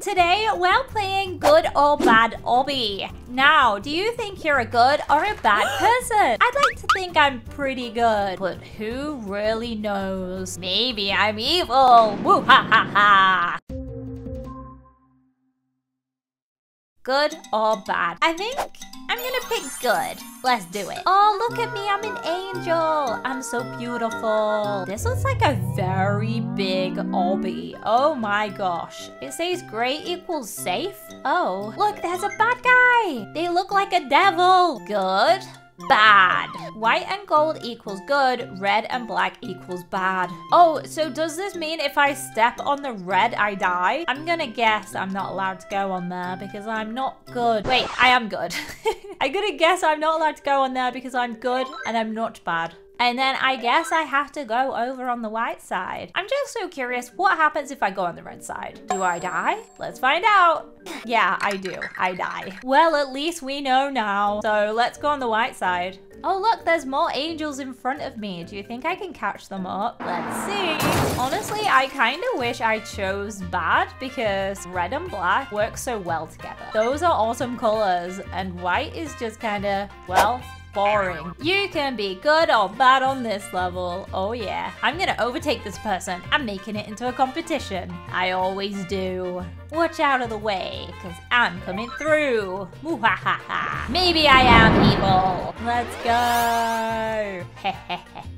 Today, we're playing good or bad obby. Now, do you think you're a good or a bad person? I'd like to think I'm pretty good, but who really knows? Maybe I'm evil. Woo ha ha ha. Good or bad? I think good. Let's do it. Oh, look at me, I'm an angel. I'm so beautiful. This looks like a very big obby. Oh my gosh. It says gray equals safe. Oh, look, there's a bad guy. They look like a devil. Good bad. White and gold equals good, red and black equals bad. Oh, so does this mean if I step on the red, I die? I'm gonna guess I'm not allowed to go on there because I'm not good. Wait, I am good. I'm gonna guess I'm not allowed to go on there because I'm good and I'm not bad. And then I guess I have to go over on the white side. I'm just so curious, what happens if I go on the red side? Do I die? Let's find out. Yeah, I do. I die. Well, at least we know now. So let's go on the white side. Oh, look, there's more angels in front of me. Do you think I can catch them up? Let's see. Honestly, I kind of wish I chose bad because red and black work so well together. Those are awesome colors and white is just kind of, well, boring. You can be good or bad on this level. Oh yeah. I'm gonna overtake this person. I'm making it into a competition. I always do. Watch out of the way, because I'm coming through. Maybe I am evil. Let's go.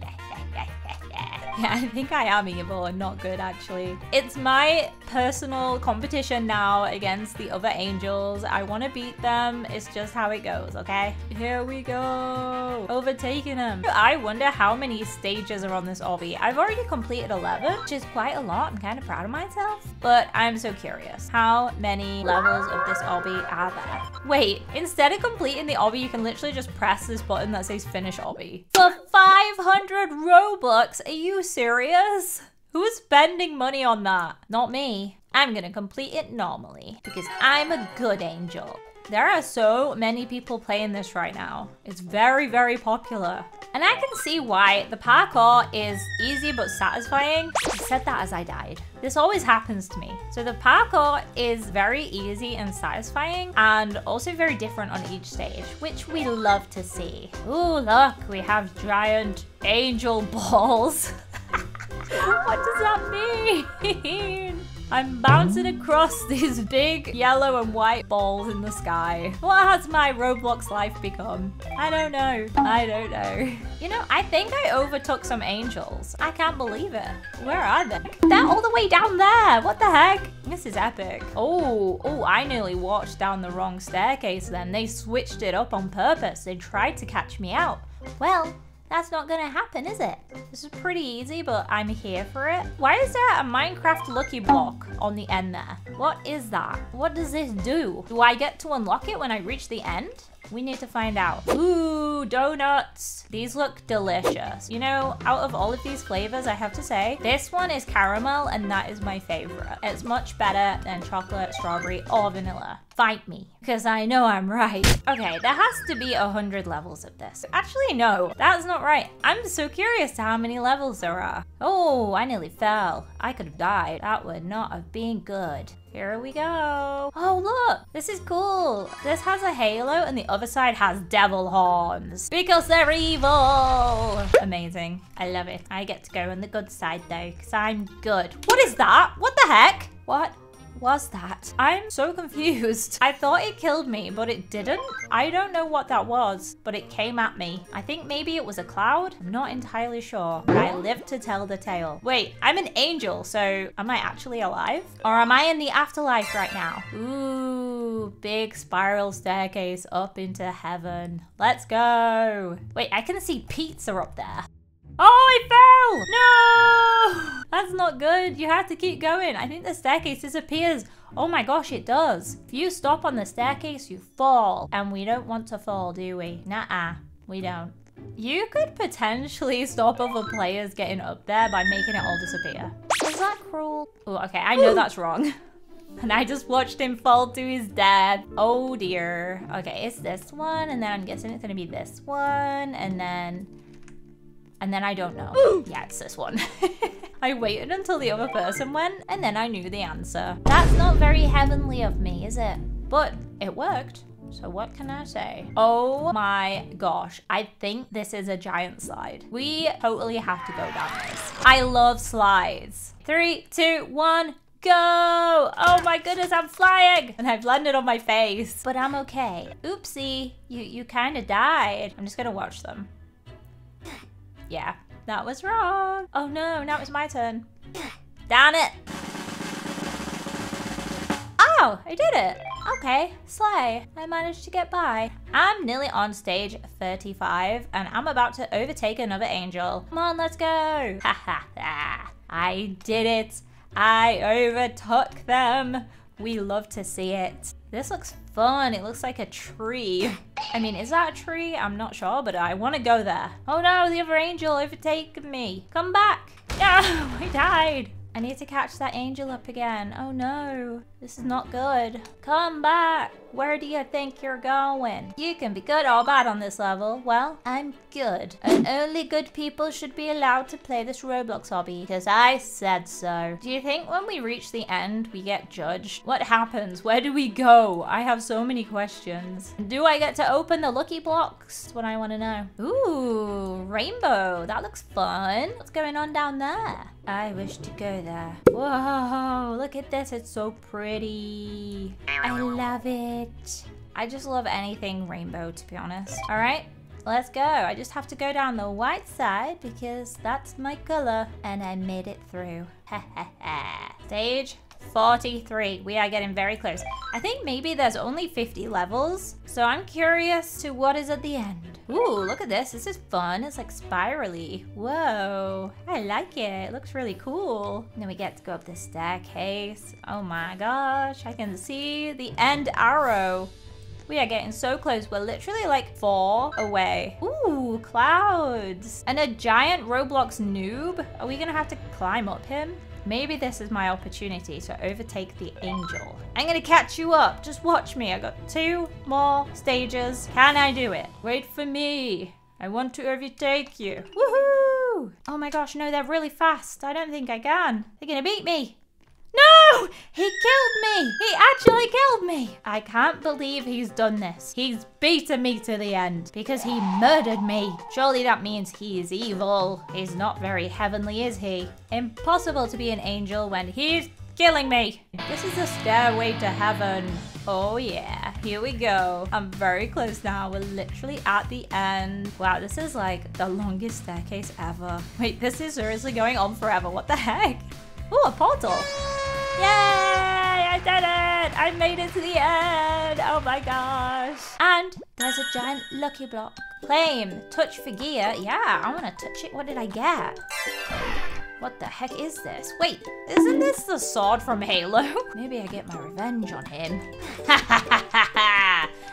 Yeah, I think I am evil and not good actually. It's my personal competition now against the other angels. I want to beat them. It's just how it goes, okay? Here we go. Overtaking them. I wonder how many stages are on this obby. I've already completed 11, which is quite a lot. I'm kind of proud of myself, but I'm so curious. How many levels of this obby are there? Wait, instead of completing the obby, you can literally just press this button that says finish obby. For 500 Robux, are you serious? Who's spending money on that? Not me. I'm gonna complete it normally because I'm a good angel. There are so many people playing this right now. It's very, very popular. And I can see why. The parkour is easy but satisfying. I said that as I died. This always happens to me. So the parkour is very easy and satisfying and also very different on each stage, which we love to see. Ooh, look, we have giant angel balls. What does that mean? I'm bouncing across these big yellow and white balls in the sky. What has my Roblox life become? I don't know. I don't know. You know, I think I overtook some angels. I can't believe it. Where are they? They're all the way down there. What the heck? This is epic. Oh, oh, I nearly walked down the wrong staircase then. They switched it up on purpose. They tried to catch me out. Well, that's not gonna happen, is it? This is pretty easy, but I'm here for it. Why is there a Minecraft lucky block on the end there? What is that? What does this do? Do I get to unlock it when I reach the end? We need to find out. Ooh, donuts. These look delicious. You know, out of all of these flavors, I have to say, this one is caramel and that is my favorite. It's much better than chocolate, strawberry, or vanilla. Fight me, because I know I'm right. Okay, there has to be a hundred levels of this. Actually, no, that's not right. I'm so curious to how many levels there are. Oh, I nearly fell. I could have died. That would not have been good. Here we go. Oh, look, this is cool. This has a halo and the other side has devil horns because they're evil. Amazing. I love it. I get to go on the good side though because I'm good. What is that? What the heck? What was that? I'm so confused. I thought it killed me, but it didn't. I don't know what that was, but it came at me. I think maybe it was a cloud. I'm not entirely sure, but I live to tell the tale. Wait, I'm an angel, so am I actually alive? Or am I in the afterlife right now? Ooh, big spiral staircase up into heaven. Let's go. Wait, I can see pizza up there. Oh, I fell! No! That's not good. You have to keep going. I think the staircase disappears. Oh my gosh, it does. If you stop on the staircase, you fall. And we don't want to fall, do we? Nah, we don't. You could potentially stop other players getting up there by making it all disappear. Is that cruel? Oh, okay, I know that's wrong. And I just watched him fall to his death. Oh dear. Okay, it's this one, and then I'm guessing it's gonna be this one, and then And then I don't know. yeah, it's this one. I waited until the other person went and then I knew the answer. That's not very heavenly of me, is it? But it worked. So what can I say? Oh my gosh. I think this is a giant slide. We totally have to go down this. I love slides. Three, two, one, go! Oh my goodness, I'm flying! And I've landed on my face, but I'm okay. Oopsie, you, you kind of died. I'm just gonna watch them. Yeah, that was wrong. Oh no, now it's my turn. Darn it. Oh, I did it. Okay, slay. I managed to get by. I'm nearly on stage 35 and I'm about to overtake another angel. Come on, let's go. Ha ha ha. I did it. I overtook them. We love to see it. This looks fun. It looks like a tree. I mean, is that a tree? I'm not sure, but I want to go there. Oh no, the other angel overtaken me. Come back. No, oh, I died. I need to catch that angel up again. Oh no, this is not good. Come back. Where do you think you're going? You can be good or bad on this level. Well, I'm good. And only good people should be allowed to play this Roblox obby because I said so. Do you think when we reach the end, we get judged? What happens? Where do we go? I have so many questions. Do I get to open the lucky blocks? That's what I want to know. Ooh, rainbow. That looks fun. What's going on down there? I wish to go there. Whoa, look at this. It's so pretty. I love it. I just love anything rainbow, to be honest. All right, let's go. I just have to go down the white side because that's my color. And I made it through. Stage 43. We are getting very close. I think maybe there's only 50 levels. So I'm curious to what is at the end. Ooh, look at this. This is fun. It's like spirally. Whoa. I like it. It looks really cool. Then we get to go up the staircase. Oh my gosh. I can see the end arrow. We are getting so close. We're literally like four away. Ooh, clouds. And a giant Roblox noob. Are we gonna have to climb up him? Maybe this is my opportunity to overtake the angel. I'm gonna catch you up. Just watch me. I got two more stages. Can I do it? Wait for me. I want to overtake you. Woohoo! Oh my gosh, no, they're really fast. I don't think I can. They're gonna beat me. No! He killed me! He actually killed me! I can't believe he's done this. He's beaten me to the end because he murdered me. Surely that means he is evil. He's not very heavenly, is he? Impossible to be an angel when he's killing me. This is the stairway to heaven. Oh yeah, here we go. I'm very close now. We're literally at the end. Wow, this is like the longest staircase ever. Wait, this is seriously going on forever. What the heck? Oh, a portal. Yay! I did it! I made it to the end! Oh my gosh. And there's a giant lucky block. Claim, touch for gear. Yeah, I want to touch it. What did I get? What the heck is this? Wait, isn't this the sword from Halo? Maybe I get my revenge on him.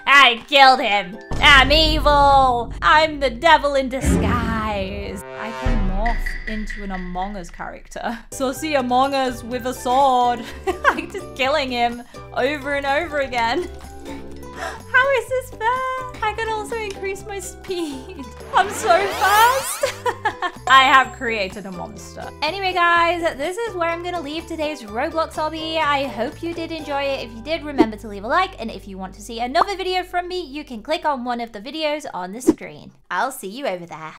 I killed him. I'm evil. I'm the devil in disguise. I can morph into an Among Us character. So see Among Us with a sword. I'm just killing him over and over again. How is this fair? I can also increase my speed. I'm so fast. I have created a monster. Anyway, guys, this is where I'm going to leave today's Roblox obby. I hope you did enjoy it. If you did, remember to leave a like. And if you want to see another video from me, you can click on one of the videos on the screen. I'll see you over there.